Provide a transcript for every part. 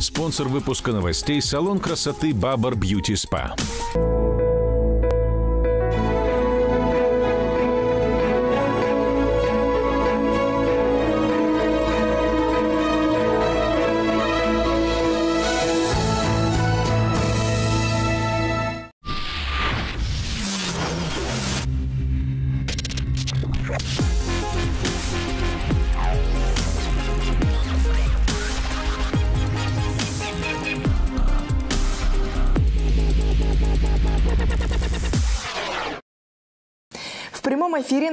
Спонсор выпуска новостей – салон красоты «Бабар Бьюти Спа».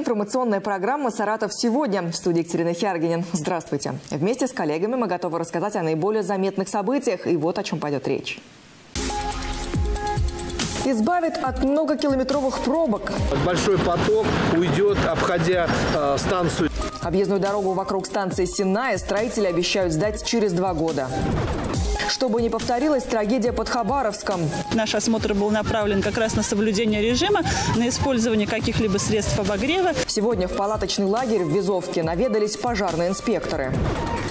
Информационная программа «Саратов сегодня» в студии Екатерина Хяргинин. Здравствуйте. Вместе с коллегами мы готовы рассказать о наиболее заметных событиях. И вот о чем пойдет речь. Избавит от многокилометровых пробок. Большой поток уйдет, обходя э, станцию. Объездную дорогу вокруг станции Синая строители обещают сдать через два года чтобы не повторилась трагедия под Хабаровском. Наш осмотр был направлен как раз на соблюдение режима, на использование каких-либо средств обогрева. Сегодня в палаточный лагерь в Визовке наведались пожарные инспекторы.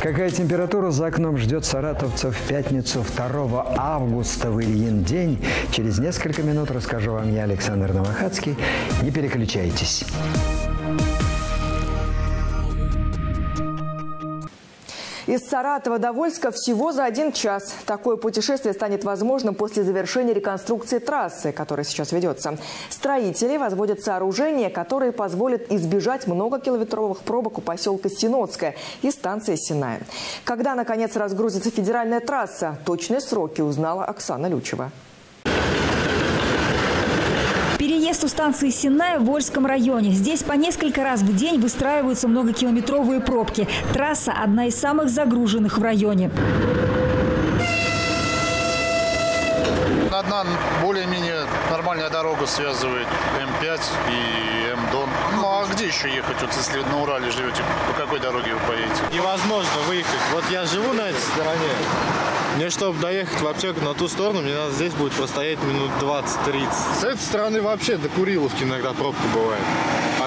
Какая температура за окном ждет саратовцев в пятницу 2 августа в Ильин день? Через несколько минут расскажу вам я, Александр Новохадский. Не переключайтесь. Из Саратова до Вольска всего за один час. Такое путешествие станет возможным после завершения реконструкции трассы, которая сейчас ведется. Строители возводят сооружения, которые позволят избежать многокилометровых пробок у поселка Синодское и станции Синая. Когда, наконец, разгрузится федеральная трасса, точные сроки узнала Оксана Лючева. Переезд у станции Синая в Вольском районе. Здесь по несколько раз в день выстраиваются многокилометровые пробки. Трасса – одна из самых загруженных в районе. Одна более-менее нормальная дорога связывает М5 и М-Дон. Ну а где еще ехать, вот если на Урале живете? По какой дороге вы поедете? Невозможно выехать. Вот я живу на. Мне, чтобы доехать в аптеку на ту сторону, мне надо здесь будет простоять минут 20-30. С этой стороны вообще до Куриловки иногда пробка бывает.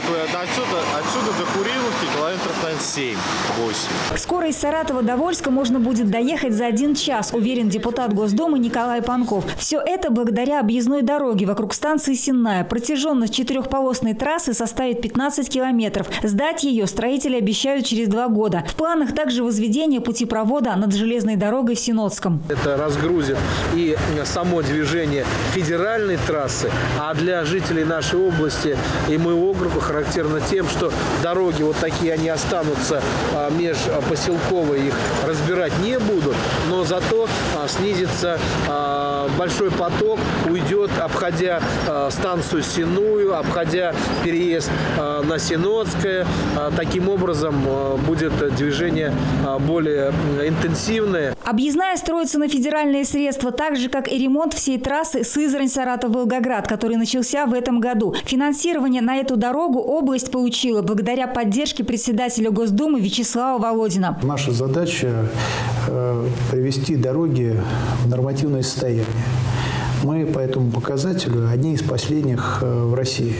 Отсюда, отсюда до Куриловки километров, наверное, 7-8. Скоро из Саратова до Вольска можно будет доехать за один час, уверен депутат Госдумы Николай Панков. Все это благодаря объездной дороге вокруг станции Сенная. Протяженность четырехполосной трассы составит 15 километров. Сдать ее строители обещают через два года. В планах также возведение путепровода над железной дорогой в Синодском. Это разгрузит и само движение федеральной трассы, а для жителей нашей области и моего округа характерно тем, что дороги вот такие, они останутся а, межпоселковые, их разбирать не будут, но зато а, снизится а, большой поток, уйдет, обходя станцию Синую, обходя переезд на Синодское. Таким образом будет движение более интенсивное. Объездная строится на федеральные средства, так же, как и ремонт всей трассы Сызрань-Саратов-Волгоград, который начался в этом году. Финансирование на эту дорогу область получила благодаря поддержке председателя Госдумы Вячеслава Володина. Наша задача э, привести дороги в нормативное состояние. Мы по этому показателю одни из последних э, в России.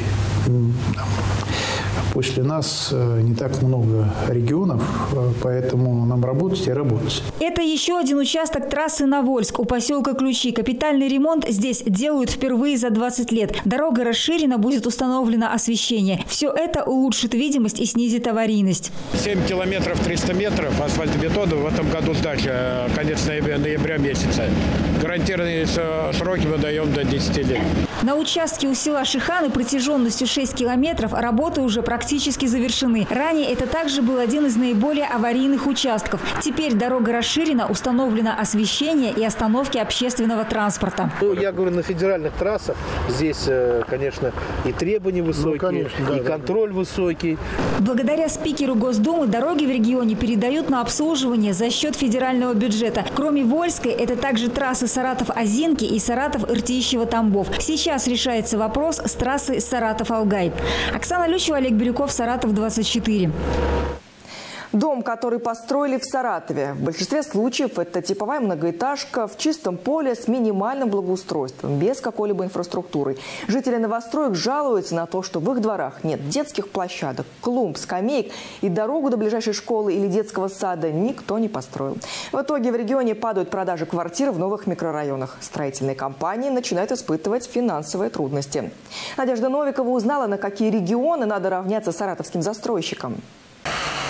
После нас э, не так много регионов, э, поэтому нам работать и работать. Это еще один участок трассы на Вольск у поселка Ключи. Капитальный ремонт здесь делают впервые за 20 лет. Дорога расширена, будет установлено освещение. Все это улучшит видимость и снизит аварийность. 7 километров 300 метров асфальтобетона в этом году сдача, э, конец ноября, ноября месяца. Гарантированные сроки мы даем до 10 лет. На участке у села Шиханы протяженностью 6 километров работы уже практически завершены. Ранее это также был один из наиболее аварийных участков. Теперь дорога расширена, установлено освещение и остановки общественного транспорта. Ну, я говорю, на федеральных трассах здесь, э, конечно, и требования ну, высокие, ну, конечно, да, и контроль да. высокий. Благодаря спикеру Госдумы дороги в регионе передают на обслуживание за счет федерального бюджета. Кроме Вольской, это также трассы Саратов-Озинки и Саратов-Иртищево-Тамбов. Сейчас решается вопрос с трассой Саратов-Алгай. Оксана Лючева, Олег Бирюков, Саратов, 24. Дом, который построили в Саратове. В большинстве случаев это типовая многоэтажка в чистом поле с минимальным благоустройством, без какой-либо инфраструктуры. Жители новостроек жалуются на то, что в их дворах нет детских площадок, клумб, скамеек и дорогу до ближайшей школы или детского сада никто не построил. В итоге в регионе падают продажи квартир в новых микрорайонах. Строительные компании начинают испытывать финансовые трудности. Надежда Новикова узнала, на какие регионы надо равняться саратовским застройщикам.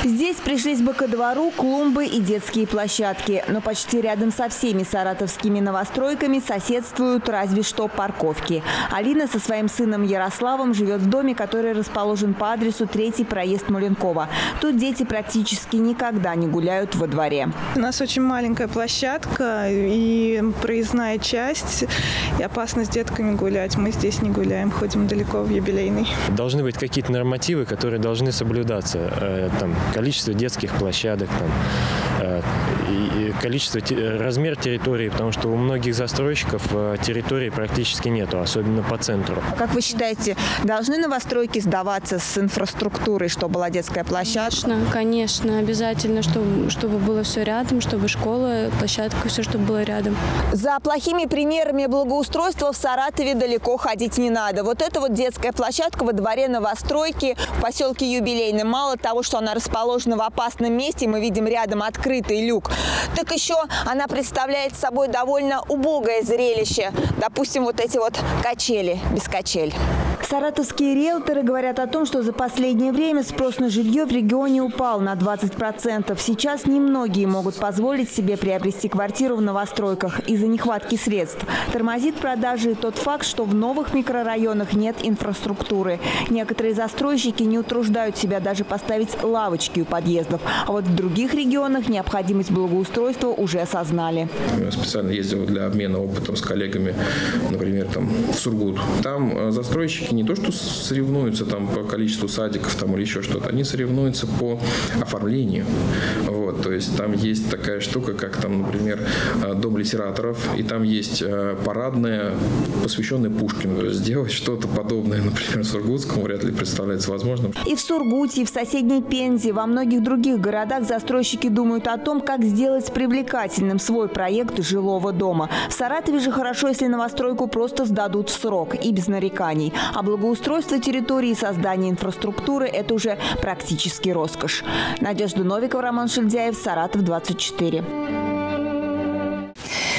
Здесь пришлись бы ко двору клумбы и детские площадки. Но почти рядом со всеми саратовскими новостройками соседствуют разве что парковки. Алина со своим сыном Ярославом живет в доме, который расположен по адресу третий проезд Муленкова. Тут дети практически никогда не гуляют во дворе. У нас очень маленькая площадка и проездная часть. И опасно с детками гулять. Мы здесь не гуляем, ходим далеко в юбилейный. Должны быть какие-то нормативы, которые должны соблюдаться. Э, там, количество детских площадок, там, количество, размер территории, потому что у многих застройщиков э, территории практически нету, особенно по центру. Как вы считаете, должны новостройки сдаваться с инфраструктурой, чтобы была детская площадка? Конечно, конечно, обязательно, чтобы, чтобы было все рядом, чтобы школа, площадка, все, чтобы было рядом. За плохими примерами благоустройства в Саратове далеко ходить не надо. Вот это вот детская площадка во дворе новостройки в поселке Юбилейный. Мало того, что она расположена в опасном месте, мы видим рядом открытый люк, так еще она представляет собой довольно убогое зрелище. Допустим, вот эти вот качели без качель. Саратовские риэлторы говорят о том, что за последнее время спрос на жилье в регионе упал на 20%. Сейчас немногие могут позволить себе приобрести квартиру в новостройках из-за нехватки средств. Тормозит продажи и тот факт, что в новых микрорайонах нет инфраструктуры. Некоторые застройщики не утруждают себя даже поставить лавочки у подъездов. А вот в других регионах необходимость благоустройства уже осознали. Я специально ездил для обмена опытом с коллегами, например, там в Сургут. Там э, застройщики не то, что соревнуются там по количеству садиков там или еще что-то, они соревнуются по оформлению. То есть там есть такая штука, как там, например, э, дом литераторов, и там есть э, парадная, посвященная Пушкину. Сделать что-то подобное, например, Сургутскому вряд ли представляется возможным. И в Сургуте, и в соседней Пензе, во многих других городах застройщики думают о том, как сделать привлекательным свой проект жилого дома. В Саратове же хорошо, если новостройку просто сдадут в срок и без нареканий. А благоустройство территории и создание инфраструктуры – это уже практически роскошь. Надежда Новикова, Роман Шильдяев, Саратов, 24.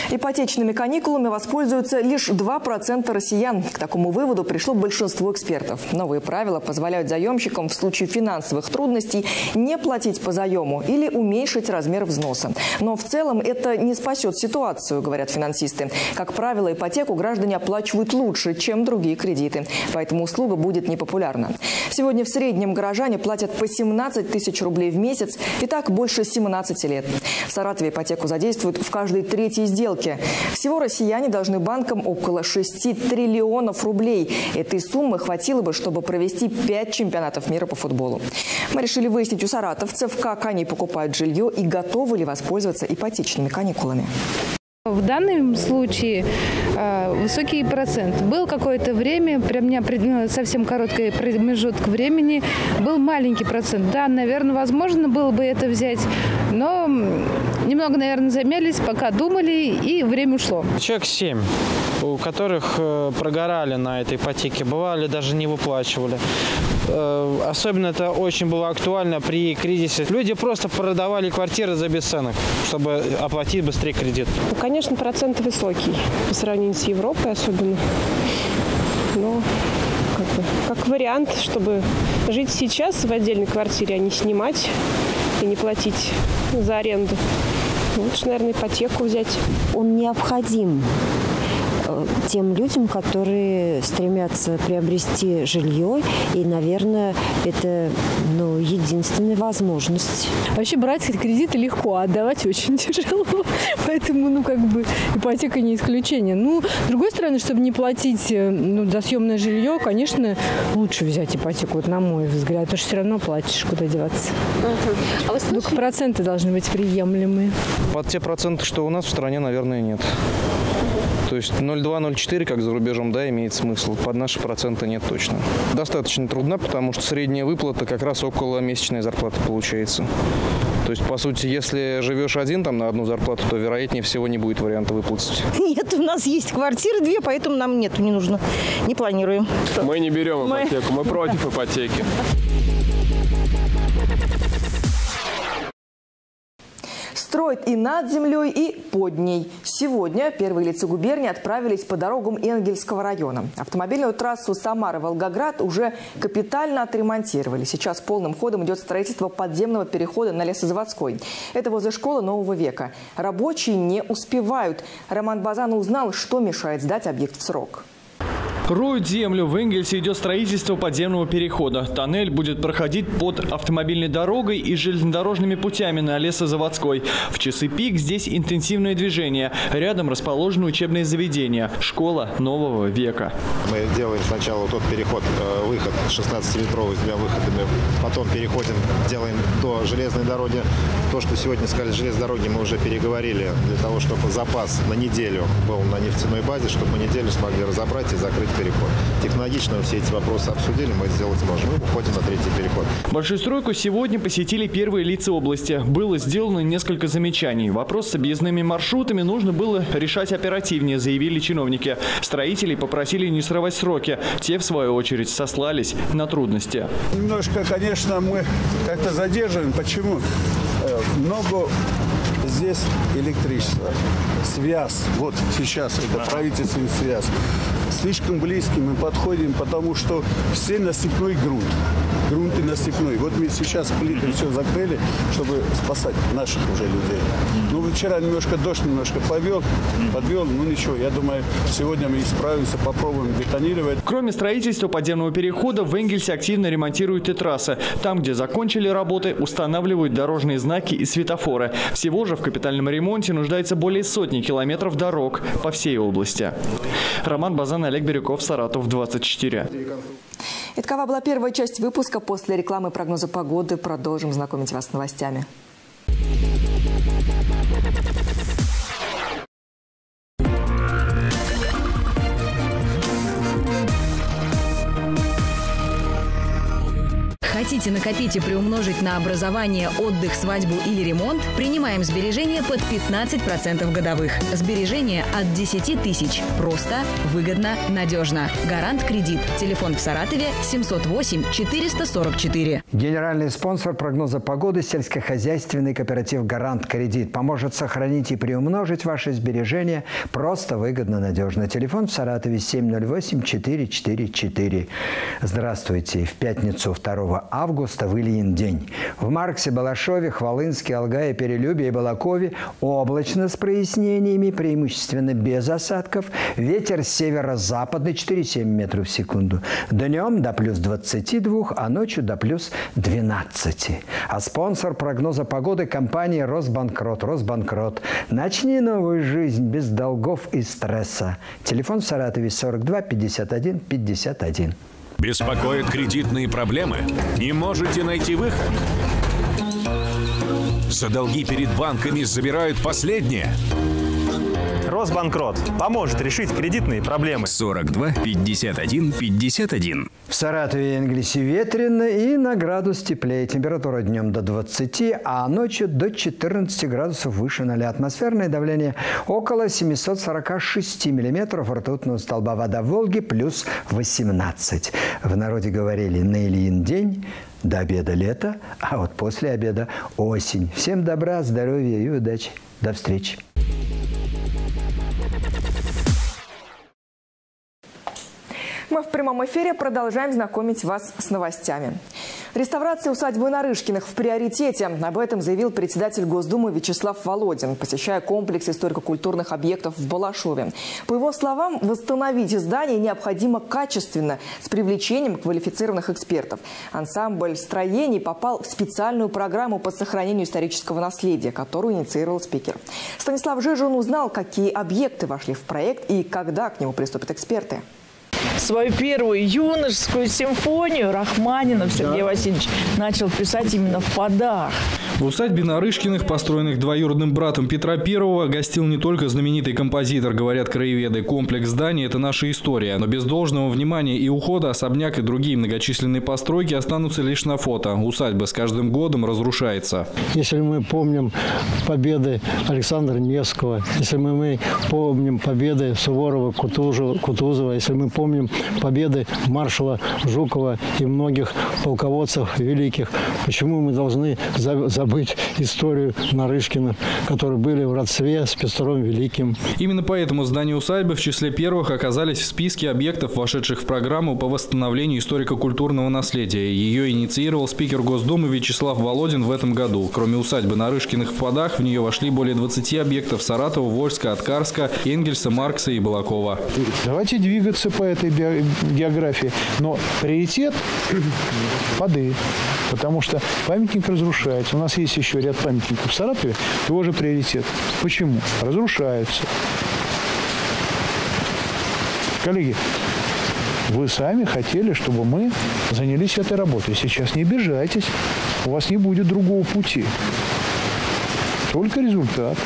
Ипотечными каникулами воспользуются лишь 2% россиян. К такому выводу пришло большинство экспертов. Новые правила позволяют заемщикам в случае финансовых трудностей не платить по заему или уменьшить размер взноса. Но в целом это не спасет ситуацию, говорят финансисты. Как правило, ипотеку граждане оплачивают лучше, чем другие кредиты. Поэтому услуга будет непопулярна. Сегодня в среднем горожане платят по 17 тысяч рублей в месяц и так больше 17 лет. В Саратове ипотеку задействуют в каждой третьей сделке сделки. Всего россияне должны банкам около 6 триллионов рублей. Этой суммы хватило бы, чтобы провести 5 чемпионатов мира по футболу. Мы решили выяснить у саратовцев, как они покупают жилье и готовы ли воспользоваться ипотечными каникулами. В данном случае э, высокий процент. Был какое-то время, при меня ну, совсем короткий промежуток времени, был маленький процент. Да, наверное, возможно было бы это взять, но немного, наверное, замялись, пока думали, и время ушло. Человек 7, у которых э, прогорали на этой ипотеке, бывали, даже не выплачивали. Э, особенно это очень было актуально при кризисе. Люди просто продавали квартиры за бесценок, чтобы оплатить быстрее кредит. Ну, конечно, процент высокий по сравнению с Европой особенно. Но как, бы, как вариант, чтобы жить сейчас в отдельной квартире, а не снимать и не платить за аренду. Лучше, наверное, ипотеку взять. Он необходим тем людям, которые стремятся приобрести жилье. И, наверное, это ну, единственная возможность. Вообще брать кредиты легко, а отдавать очень тяжело. Поэтому, ну, как бы, ипотека не исключение. Ну, с другой стороны, чтобы не платить э, ну, за съемное жилье, конечно, лучше взять ипотеку, вот на мой взгляд, потому что все равно платишь, куда деваться. Uh-huh. А вы Только проценты должны быть приемлемые. Под те проценты, что у нас в стране, наверное, нет. То есть 0 0,2-0,4, как за рубежом, да, имеет смысл. Под наши проценты нет точно. Достаточно трудно, потому что средняя выплата как раз около месячной зарплаты получается. То есть, по сути, если живешь один там на одну зарплату, то, вероятнее всего, не будет варианта выплатить. Нет, у нас есть квартиры две, поэтому нам нету, не нужно. Не планируем. Мы не берем ипотеку, мы против ипотеки. Строят и над землей, и под ней. Сегодня первые лица губернии отправились по дорогам Энгельского района. Автомобильную трассу Самара-Волгоград уже капитально отремонтировали. Сейчас полным ходом идет строительство подземного перехода на Лесозаводской. Это возле школы нового века. Рабочие не успевают. Роман Базан узнал, что мешает сдать объект в срок. Роют землю. В Энгельсе идет строительство подземного перехода. Тоннель будет проходить под автомобильной дорогой и железнодорожными путями на Лесозаводской. В часы пик здесь интенсивное движение. Рядом расположены учебные заведения. Школа нового века. Мы делаем сначала тот переход, э, выход 16-метровый с двумя выходами. Потом переходим, делаем до железной дороги. То, что сегодня сказали железной дороги, мы уже переговорили для того, чтобы запас на неделю был на нефтяной базе, чтобы мы неделю смогли разобрать и закрыть переход. Технологично все эти вопросы обсудили, мы это сделать сможем. Мы уходим на третий переход. Большую стройку сегодня посетили первые лица области. Было сделано несколько замечаний. Вопрос с объездными маршрутами нужно было решать оперативнее, заявили чиновники. Строителей попросили не срывать сроки. Те, в свою очередь, сослались на трудности. Немножко, конечно, мы как-то задерживаем. Почему? Э, Много здесь электричества. Связь. Вот сейчас это правительственный связь. Слишком близко мы подходим, потому что все насыпной грунт. Грунт и насыпной. Вот мы сейчас плиты все закрыли, чтобы спасать наших уже людей. Ну, вчера немножко дождь немножко повел, подвел. Ну, ничего, я думаю, сегодня мы исправимся, попробуем бетонировать. Кроме строительства подземного перехода, в Энгельсе активно ремонтируют и трассы. Там, где закончили работы, устанавливают дорожные знаки и светофоры. Всего же в капитальном ремонте нуждается более сотни километров дорог по всей области. Роман Базан, Олег Бирюков, Саратов, 24. И такова была первая часть выпуска. После рекламы прогноза погоды продолжим знакомить вас с новостями. Хотите накопить и приумножить на образование, отдых, свадьбу или ремонт? Принимаем сбережения под 15% годовых. Сбережения от 10 тысяч. Просто, выгодно, надежно. Гарант кредит. Телефон в Саратове 708 444. Генеральный спонсор прогноза погоды – сельскохозяйственный кооператив «Гарант Кредит». Поможет сохранить и приумножить ваши сбережения просто, выгодно, надежно. Телефон в Саратове 708-444. Здравствуйте. В пятницу 2 августа в Ильин день. В Марксе, Балашове, Хвалынске, Алгае, Перелюбе и Балакове облачно с прояснениями, преимущественно без осадков. Ветер северо-западный 4,7 метров в секунду. Днем до плюс 22, а ночью до плюс 12. А спонсор прогноза погоды – компания «Росбанкрот». «Росбанкрот». Начни новую жизнь без долгов и стресса. Телефон в Саратове 42 51 51. Беспокоят кредитные проблемы? Не можете найти выход? За долги перед банками забирают последнее? Росбанкрот поможет решить кредитные проблемы. 42 51 51. В Саратове и Англисе ветрено и на градус теплее. Температура днем до 20, а ночью до 14 градусов выше 0. Атмосферное давление около 746 миллиметров ртутного столба. Вода в Волге плюс 18. В народе говорили «на Ильин день», до обеда лето, а вот после обеда осень. Всем добра, здоровья и удачи. До встречи. Прямом эфире продолжаем знакомить вас с новостями. Реставрация усадьбы Нарышкиных в приоритете. Об этом заявил председатель Госдумы Вячеслав Володин, посещая комплекс историко-культурных объектов в Балашове. По его словам, восстановить здание необходимо качественно, с привлечением квалифицированных экспертов. Ансамбль строений попал в специальную программу по сохранению исторического наследия, которую инициировал спикер. Станислав Жижин узнал, какие объекты вошли в проект и когда к нему приступят эксперты. Свою первую юношескую симфонию Рахманинов Сергей Васильевич начал писать именно в подах. В усадьбе Нарышкиных, построенных двоюродным братом Петра I, гостил не только знаменитый композитор, говорят краеведы. Комплекс зданий – это наша история. Но без должного внимания и ухода особняк и другие многочисленные постройки останутся лишь на фото. Усадьба с каждым годом разрушается. Если мы помним победы Александра Невского, если мы, мы помним победы Суворова, Кутузова, Кутузова, если мы помним победы маршала Жукова и многих полководцев великих, почему мы должны забыть забыть историю Нарышкина, которые были в родстве с Пестром Великим. Именно поэтому здания усадьбы в числе первых оказались в списке объектов, вошедших в программу по восстановлению историко-культурного наследия. Ее инициировал спикер Госдумы Вячеслав Володин в этом году. Кроме усадьбы Нарышкиных в Подах, в нее вошли более 20 объектов Саратова, Вольска, Откарска, Энгельса, Маркса и Балакова. Давайте двигаться по этой географии. Но приоритет – Поды. Потому что памятник разрушается. У нас есть еще ряд памятников в Саратове, тоже приоритет. Почему? Разрушаются. Коллеги, вы сами хотели, чтобы мы занялись этой работой. Сейчас не обижайтесь. У вас не будет другого пути. Только результат.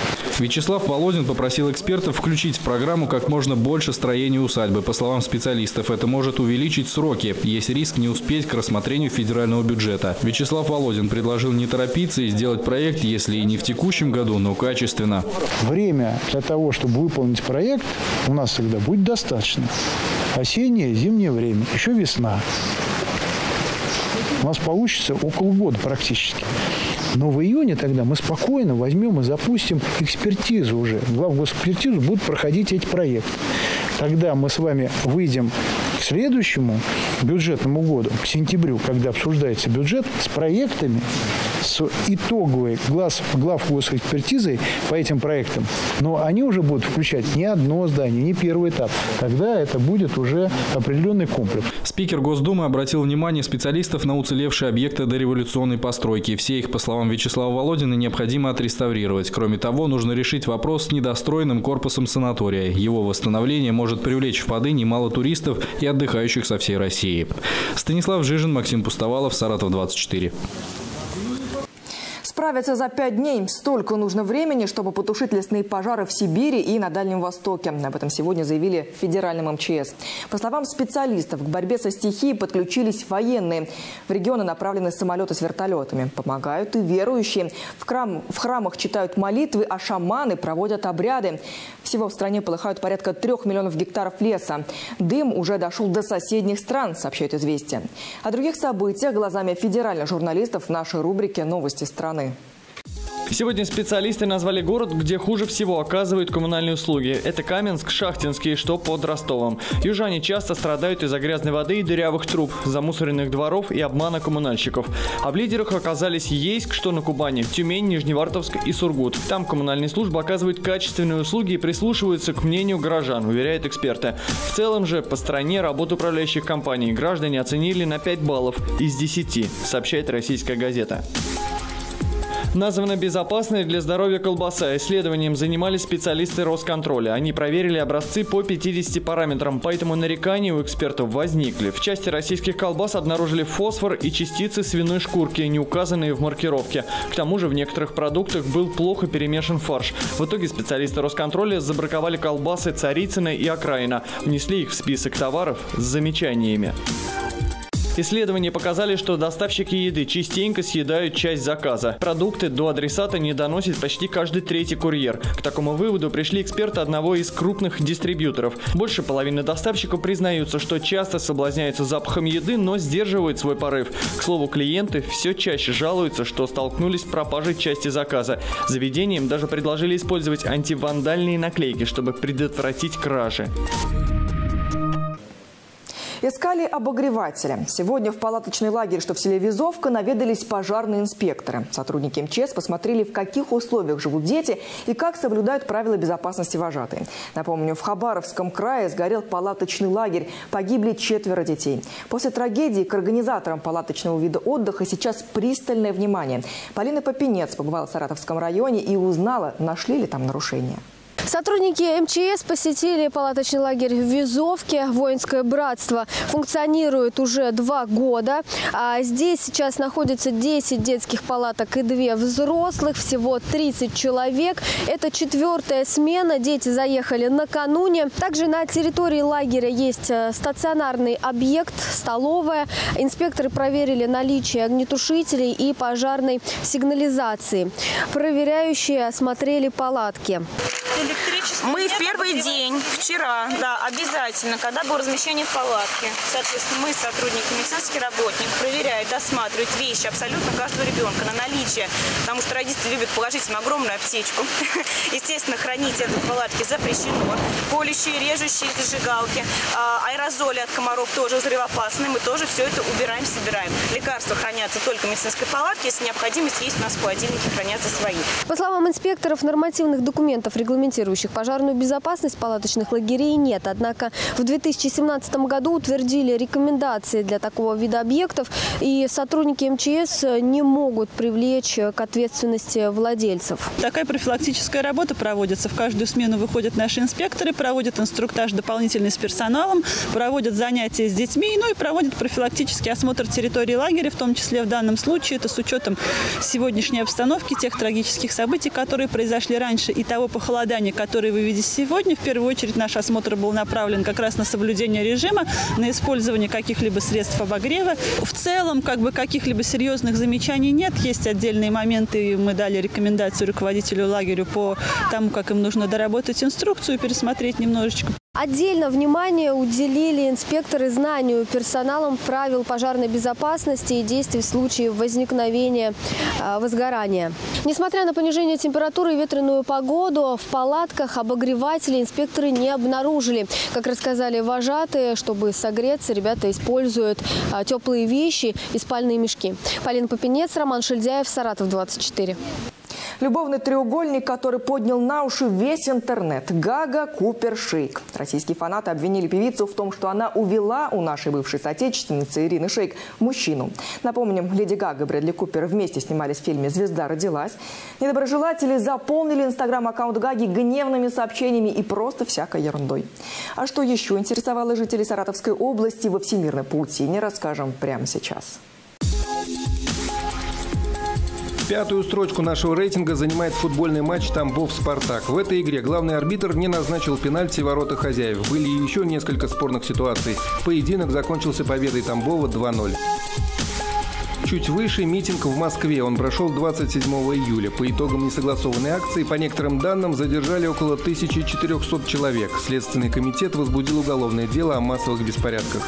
Вячеслав Володин попросил экспертов включить в программу как можно больше строений усадьбы. По словам специалистов, это может увеличить сроки. Есть риск не успеть к рассмотрению федерального бюджета. Вячеслав Володин предложил не торопиться и сделать проект, если и не в текущем году, но качественно. Время для того, чтобы выполнить проект, у нас тогда будет достаточно. Осеннее, зимнее время, еще весна. У нас получится около года практически. Но в июне тогда мы спокойно возьмем и запустим экспертизу уже. Главгосэкспертизу будут проходить эти проекты. Тогда мы с вами выйдем к следующему бюджетному году, к сентябрю, когда обсуждается бюджет, с проектами, с итоговой глав, главгосэкспертизой по этим проектам. Но они уже будут включать не одно здание, не первый этап. Тогда это будет уже определенный комплекс. Спикер Госдумы обратил внимание специалистов на уцелевшие объекты дореволюционной постройки. Все их, по словам Вячеслава Володина, необходимо отреставрировать. Кроме того, нужно решить вопрос с недостроенным корпусом санатория. Его восстановление может привлечь в Пады немало туристов и отдыхающих со всей России. Станислав Жижин, Максим Пустовалов, Саратов 24. Справиться за пять дней столько нужно времени, чтобы потушить лесные пожары в Сибири и на Дальнем Востоке. Об этом сегодня заявили в федеральном МЧС. По словам специалистов, к борьбе со стихией подключились военные. В регионы направлены самолеты с вертолетами. Помогают и верующие. В, храм, в храмах читают молитвы, а шаманы проводят обряды. Всего в стране полыхают порядка трех миллионов гектаров леса. Дым уже дошел до соседних стран, сообщают «Известия». О других событиях глазами федеральных журналистов в нашей рубрике «Новости страны». Сегодня специалисты назвали город, где хуже всего оказывают коммунальные услуги. Это Каменск, Шахтинский, что под Ростовом. Южане часто страдают из-за грязной воды и дырявых труб, замусоренных дворов и обмана коммунальщиков. А в лидерах оказались Ейск, что на Кубани, Тюмень, Нижневартовск и Сургут. Там коммунальные службы оказывают качественные услуги и прислушиваются к мнению горожан, уверяют эксперты. В целом же по стране работу управляющих компаний граждане оценили на 5 баллов из 10, сообщает российская газета. Названа безопасной для здоровья колбаса. Исследованием занимались специалисты Росконтроля. Они проверили образцы по 50 параметрам, поэтому нарекания у экспертов возникли. В части российских колбас обнаружили фосфор и частицы свиной шкурки, не указанные в маркировке. К тому же в некоторых продуктах был плохо перемешан фарш. В итоге специалисты Росконтроля забраковали колбасы Царицына и Окраина, внесли их в список товаров с замечаниями. Исследования показали, что доставщики еды частенько съедают часть заказа. Продукты до адресата не доносит почти каждый третий курьер. К такому выводу пришли эксперты одного из крупных дистрибьюторов. Больше половины доставщиков признаются, что часто соблазняются запахом еды, но сдерживают свой порыв. К слову, клиенты все чаще жалуются, что столкнулись с пропажей части заказа. Заведениям даже предложили использовать антивандальные наклейки, чтобы предотвратить кражи. Искали обогревателя. Сегодня в палаточный лагерь, что в селе Визовка, наведались пожарные инспекторы. Сотрудники МЧС посмотрели, в каких условиях живут дети и как соблюдают правила безопасности вожатые. Напомню, в Хабаровском крае сгорел палаточный лагерь. Погибли четверо детей. После трагедии к организаторам палаточного вида отдыха сейчас пристальное внимание. Полина Попенец побывала в Саратовском районе и узнала, нашли ли там нарушения. Сотрудники МЧС посетили палаточный лагерь в Визовке. Воинское братство функционирует уже два года. А здесь сейчас находится 10 детских палаток и две взрослых. Всего 30 человек. Это четвертая смена. Дети заехали накануне. Также на территории лагеря есть э, стационарный объект, столовая. Инспекторы проверили наличие огнетушителей и пожарной сигнализации. Проверяющие осмотрели палатки. Мы в первый день, вчера, да, обязательно, когда было размещение в палатке, соответственно, мы, сотрудники, медицинский работник, проверяют, досматривают вещи абсолютно каждого ребенка на наличие, потому что родители любят положить им огромную аптечку. Естественно, хранить это в палатке запрещено. Колющие, режущие зажигалки, а, аэрозоли от комаров тоже взрывоопасные, мы тоже все это убираем, собираем. Лекарства хранятся только в медицинской палатке, если необходимость есть, у нас в холодильнике хранятся свои. По словам инспекторов, нормативных документов, регламентирующих пожарную безопасность палаточных лагерей нет. Однако в 2017 году утвердили рекомендации для такого вида объектов, и сотрудники МЧС не могут привлечь к ответственности владельцев. Такая профилактическая работа проводится. В каждую смену выходят наши инспекторы, проводят инструктаж дополнительный с персоналом, проводят занятия с детьми, ну и проводят профилактический осмотр территории лагеря, в том числе в данном случае это с учетом сегодняшней обстановки, тех трагических событий, которые произошли раньше и того похолодания, которое вы видите сегодня. В первую очередь наш осмотр был направлен как раз на соблюдение режима, на использование каких-либо средств обогрева. В целом, как бы каких-либо серьезных замечаний нет. Есть отдельные моменты, мы дали рекомендацию руководителю лагеря по тому, как им нужно доработать инструкцию, пересмотреть немножечко. Отдельно внимание уделили инспекторы знанию персоналом правил пожарной безопасности и действий в случае возникновения э, возгорания. Несмотря на понижение температуры и ветреную погоду, в палатках обогреватели инспекторы не обнаружили. Как рассказали вожатые, чтобы согреться, ребята используют э, теплые вещи и спальные мешки. Полина Попенец, Роман Шельдяев, Саратов, 24. Любовный треугольник, который поднял на уши весь интернет. Гага Купер Шейк. Российские фанаты обвинили певицу в том, что она увела у нашей бывшей соотечественницы Ирины Шейк мужчину. Напомним, Леди Гага и Брэдли Купер вместе снимались в фильме «Звезда родилась». Недоброжелатели заполнили инстаграм-аккаунт Гаги гневными сообщениями и просто всякой ерундой. А что еще интересовало жителей Саратовской области во всемирной паутине, расскажем прямо сейчас. Пятую строчку нашего рейтинга занимает футбольный матч Тамбов-Спартак. В этой игре главный арбитр не назначил пенальти ворота хозяев. Были еще несколько спорных ситуаций. Поединок закончился победой Тамбова 2-0. Чуть выше митинг в Москве. Он прошел 27 июля. По итогам несогласованной акции, по некоторым данным, задержали около 1400 человек. Следственный комитет возбудил уголовное дело о массовых беспорядках.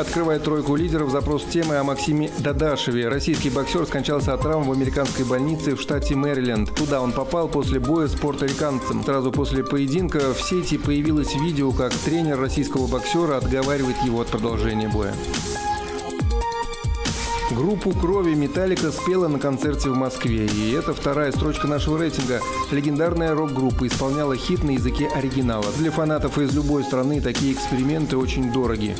Открывает тройку лидеров запрос темы о Максиме Дадашеве. Российский боксер скончался от травм в американской больнице в штате Мэриленд. Туда он попал после боя с порториканцем. Сразу после поединка в сети появилось видео, как тренер российского боксера отговаривает его от продолжения боя. Группу «Крови» Металлика спела на концерте в Москве. И это вторая строчка нашего рейтинга. Легендарная рок-группа исполняла хит на языке оригинала. Для фанатов из любой страны такие эксперименты очень дороги.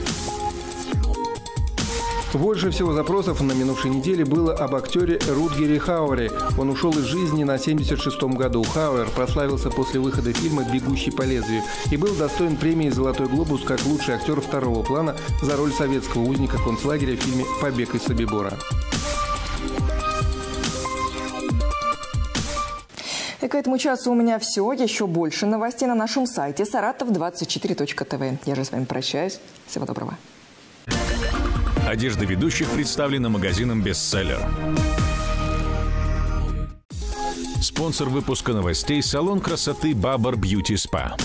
Больше всего запросов на минувшей неделе было об актере Рудгере Хауэре. Он ушел из жизни на 76-м году. Хауэр прославился после выхода фильма «Бегущий по лезвию» и был достоин премии «Золотой глобус» как лучший актер второго плана за роль советского узника концлагеря в фильме «Побег из Собибора». И к этому часу у меня все. Еще больше новостей на нашем сайте saratov24.tv. Я же с вами прощаюсь. Всего доброго. Одежда ведущих представлена магазином «Бестселлер». Спонсор выпуска новостей – салон красоты «Бабар Бьюти Спа».